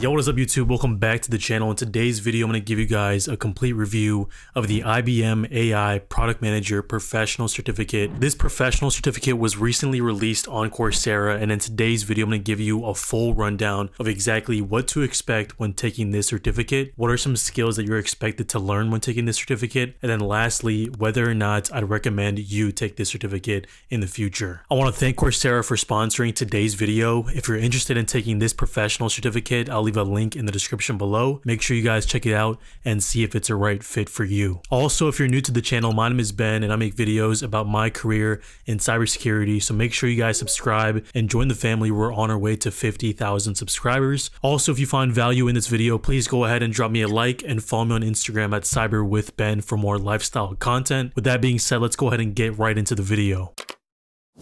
Yo, what is up YouTube? Welcome back to the channel. In today's video, I'm going to give you guys a complete review of the IBM AI Product Manager Professional Certificate. This professional certificate was recently released on Coursera, and in today's video, I'm going to give you a full rundown of exactly what to expect when taking this certificate, what are some skills that you're expected to learn when taking this certificate, and then lastly, whether or not I'd recommend you take this certificate in the future. I want to thank Coursera for sponsoring today's video. If you're interested in taking this professional certificate, I'll leave a link in the description below. Make sure you guys check it out and see if it's a right fit for you. Also, if you're new to the channel, my name is Ben and I make videos about my career in cybersecurity. So make sure you guys subscribe and join the family. We're on our way to 50,000 subscribers. Also, if you find value in this video, please go ahead and drop me a like and follow me on Instagram at cyberwithben for more lifestyle content. With that being said, let's go ahead and get right into the video.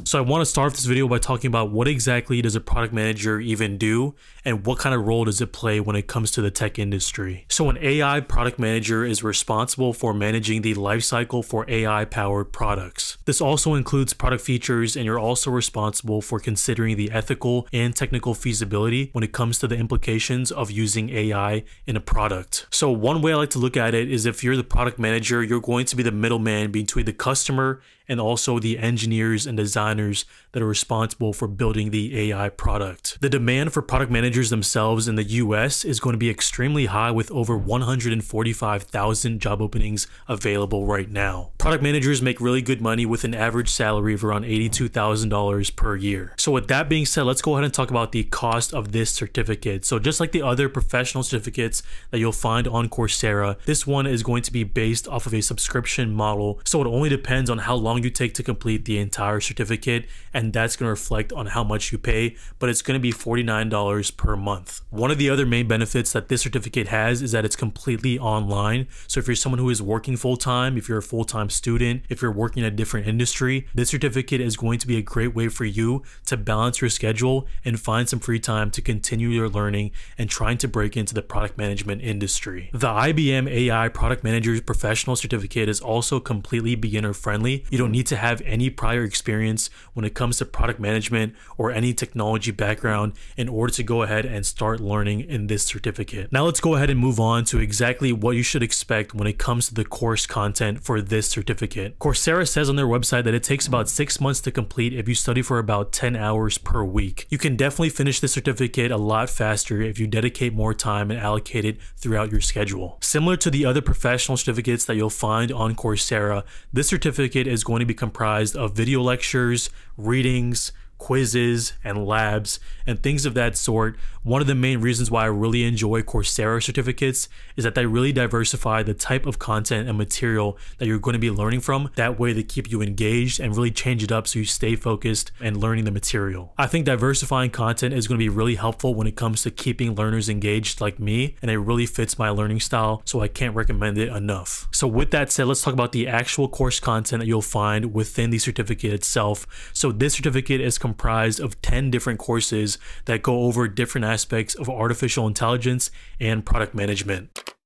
So I want to start this video by talking about what exactly does a product manager even do and what kind of role does it play when it comes to the tech industry. So an AI product manager is responsible for managing the lifecycle for AI powered products. This also includes product features and you're also responsible for considering the ethical and technical feasibility when it comes to the implications of using AI in a product. So one way I like to look at it is if you're the product manager, you're going to be the middleman between the customer and also the engineers and designers that are responsible for building the AI product. The demand for product managers themselves in the US is going to be extremely high with over 145,000 job openings available right now. Product managers make really good money with an average salary of around $82,000 per year. So with that being said, let's go ahead and talk about the cost of this certificate. So just like the other professional certificates that you'll find on Coursera, this one is going to be based off of a subscription model. So it only depends on how long long you take to complete the entire certificate, and that's going to reflect on how much you pay, but it's going to be $49 per month. One of the other main benefits that this certificate has is that it's completely online. So if you're someone who is working full time, if you're a full time student, if you're working in a different industry, this certificate is going to be a great way for you to balance your schedule and find some free time to continue your learning and trying to break into the product management industry. The IBM AI Product Manager Professional Certificate is also completely beginner friendly. You don't don't need to have any prior experience when it comes to product management or any technology background in order to go ahead and start learning in this certificate. Now let's go ahead and move on to exactly what you should expect when it comes to the course content for this certificate. Coursera says on their website that it takes about six months to complete if you study for about 10 hours per week. You can definitely finish the certificate a lot faster if you dedicate more time and allocate it throughout your schedule. Similar to the other professional certificates that you'll find on Coursera, this certificate is going to be comprised of video lectures, readings, quizzes and labs and things of that sort. One of the main reasons why I really enjoy Coursera certificates is that they really diversify the type of content and material that you're going to be learning from. That way they keep you engaged and really change it up so you stay focused and learning the material. I think diversifying content is going to be really helpful when it comes to keeping learners engaged like me and it really fits my learning style so I can't recommend it enough. So with that said, let's talk about the actual course content that you'll find within the certificate itself. So this certificate is comprised of 10 different courses that go over different aspects of artificial intelligence and product management.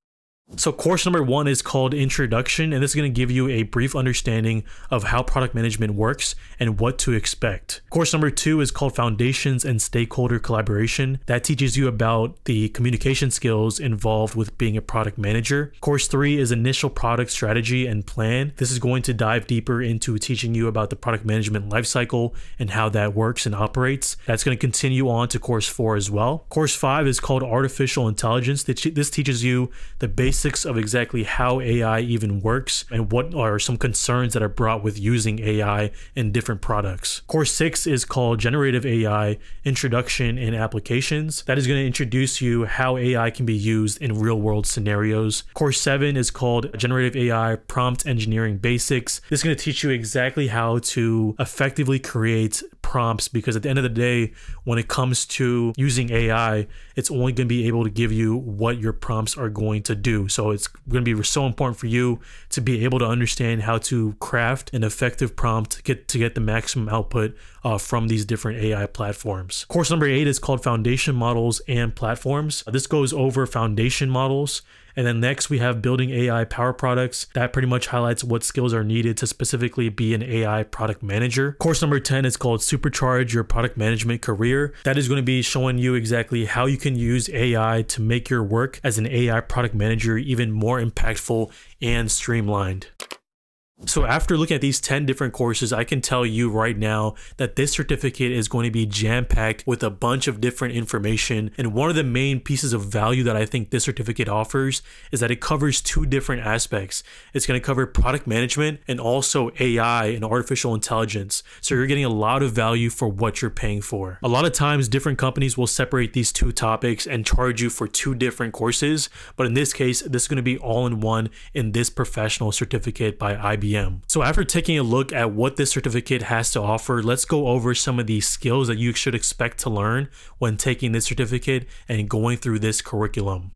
So course number one is called Introduction, and this is going to give you a brief understanding of how product management works and what to expect. Course number two is called Foundations and Stakeholder Collaboration. That teaches you about the communication skills involved with being a product manager. Course three is Initial Product Strategy and Plan. This is going to dive deeper into teaching you about the product management lifecycle and how that works and operates. That's going to continue on to course four as well. Course five is called Artificial Intelligence. This teaches you the basic basics of exactly how AI even works and what are some concerns that are brought with using AI in different products. Course 6 is called Generative AI Introduction and Applications. That is going to introduce you how AI can be used in real world scenarios. Course 7 is called Generative AI Prompt Engineering Basics. This is going to teach you exactly how to effectively create prompts because at the end of the day, when it comes to using AI, it's only going to be able to give you what your prompts are going to do. So it's going to be so important for you to be able to understand how to craft an effective prompt to get to get the maximum output uh, from these different AI platforms. Course number eight is called Foundation Models and Platforms. This goes over foundation models And then next we have building AI power products. That pretty much highlights what skills are needed to specifically be an AI product manager. Course number 10 is called Supercharge Your Product Management Career. That is going to be showing you exactly how you can use AI to make your work as an AI product manager even more impactful and streamlined. So after looking at these 10 different courses, I can tell you right now that this certificate is going to be jam-packed with a bunch of different information. And one of the main pieces of value that I think this certificate offers is that it covers two different aspects. It's going to cover product management and also AI and artificial intelligence. So you're getting a lot of value for what you're paying for. A lot of times different companies will separate these two topics and charge you for two different courses. But in this case, this is going to be all in one in this professional certificate by IBM. So after taking a look at what this certificate has to offer, let's go over some of the skills that you should expect to learn when taking this certificate and going through this curriculum.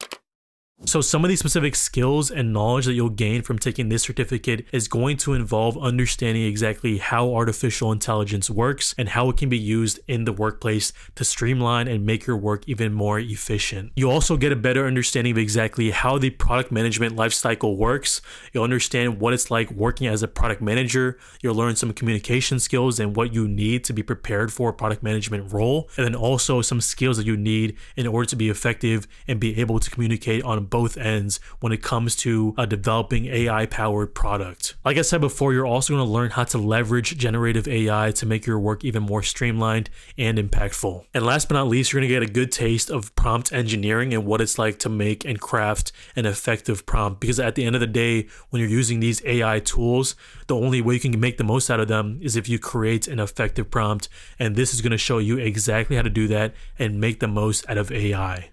So some of these specific skills and knowledge that you'll gain from taking this certificate is going to involve understanding exactly how artificial intelligence works and how it can be used in the workplace to streamline and make your work even more efficient. You also get a better understanding of exactly how the product management lifecycle works. You'll understand what it's like working as a product manager. You'll learn some communication skills and what you need to be prepared for a product management role. And then also some skills that you need in order to be effective and be able to communicate on both ends when it comes to a developing AI powered product. Like I said before, you're also going to learn how to leverage generative AI to make your work even more streamlined and impactful. And last but not least, you're going to get a good taste of prompt engineering and what it's like to make and craft an effective prompt. Because at the end of the day, when you're using these AI tools, the only way you can make the most out of them is if you create an effective prompt. And this is going to show you exactly how to do that and make the most out of AI.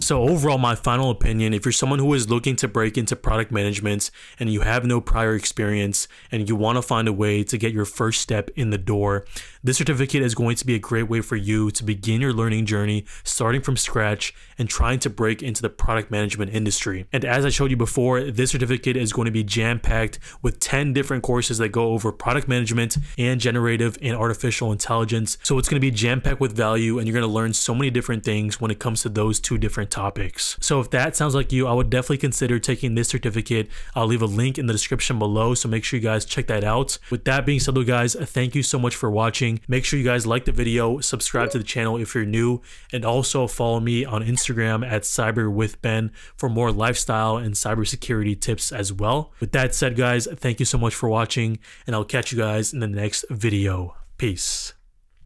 So overall, my final opinion, if you're someone who is looking to break into product management and you have no prior experience and you want to find a way to get your first step in the door, this certificate is going to be a great way for you to begin your learning journey starting from scratch and trying to break into the product management industry. And as I showed you before, this certificate is going to be jam-packed with 10 different courses that go over product management and generative and artificial intelligence. So it's going to be jam-packed with value and you're going to learn so many different things when it comes to those two different different topics. So if that sounds like you, I would definitely consider taking this certificate. I'll leave a link in the description below, so make sure you guys check that out. With that being said though guys, thank you so much for watching. Make sure you guys like the video, subscribe to the channel if you're new, and also follow me on Instagram at cyber with ben for more lifestyle and cybersecurity tips as well. With that said guys, thank you so much for watching and I'll catch you guys in the next video. Peace.